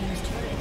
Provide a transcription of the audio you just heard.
team's turret